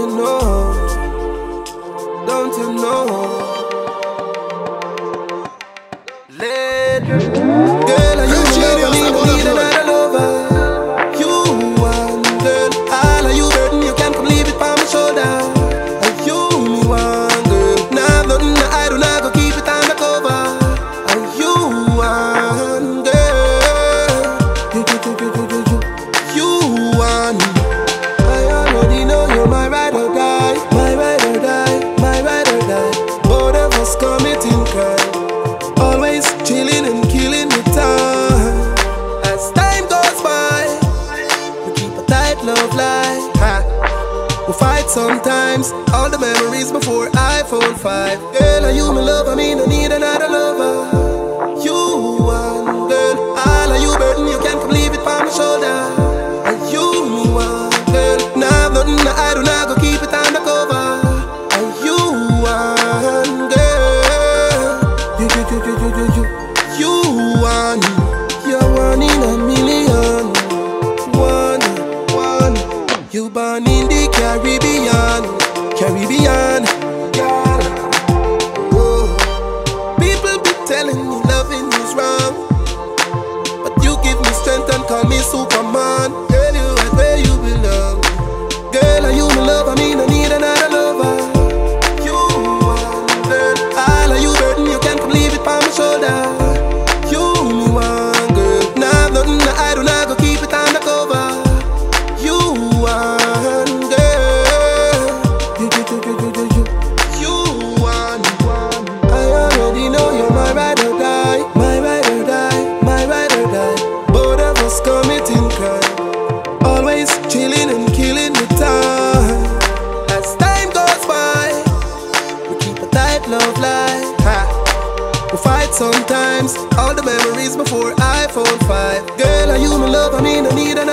you know? Don't you know? Later. fight love life. Ha. We fight sometimes, all the memories before iPhone five. Girl, are you my lover? I mean, I need another lover. Caribbean, in the Caribbean, Caribbean, girl. Oh, people be telling me. fight sometimes. All the memories before iPhone 5. Girl, are you my love? I mean, I need an